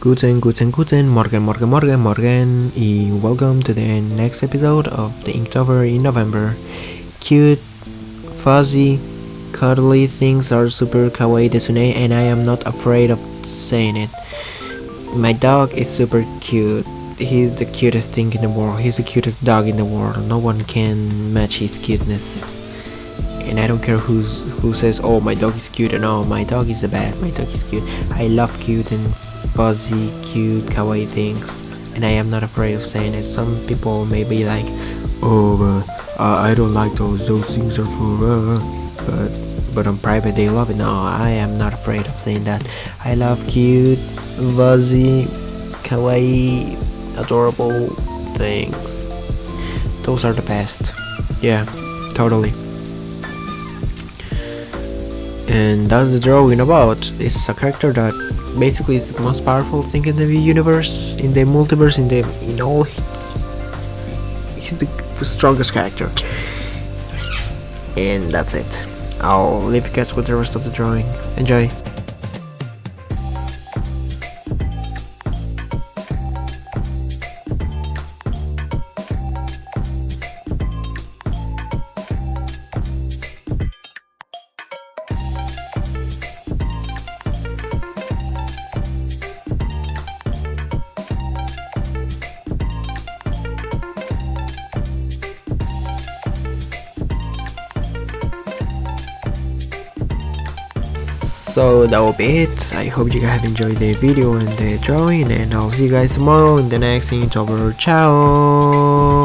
Guten, guten, guten, morgen, morgen, morgen, morgen, and welcome to the next episode of the Inktober in November. Cute, fuzzy, cuddly things are super kawaii desu desune, and I am not afraid of saying it. My dog is super cute. He's the cutest thing in the world. He's the cutest dog in the world. No one can match his cuteness. And I don't care who's who says, "Oh, my dog is cute," or oh, "No, my dog is a bad." My dog is cute. I love cute and fuzzy, cute, kawaii things, and I am not afraid of saying it. Some people may be like, "Oh, but uh, I don't like those. Those things are for," uh, but but on private they love it. No, I am not afraid of saying that. I love cute, fuzzy, kawaii, adorable things. Those are the best. Yeah, totally. And that's the drawing about. It's a character that basically is the most powerful thing in the universe, in the multiverse, in the in all. He's the, the strongest character, and that's it. I'll leave you guys with the rest of the drawing. Enjoy. So that will be it. I hope you guys have enjoyed the video and the drawing and i'll see you guys tomorrow in the next Inktober ciao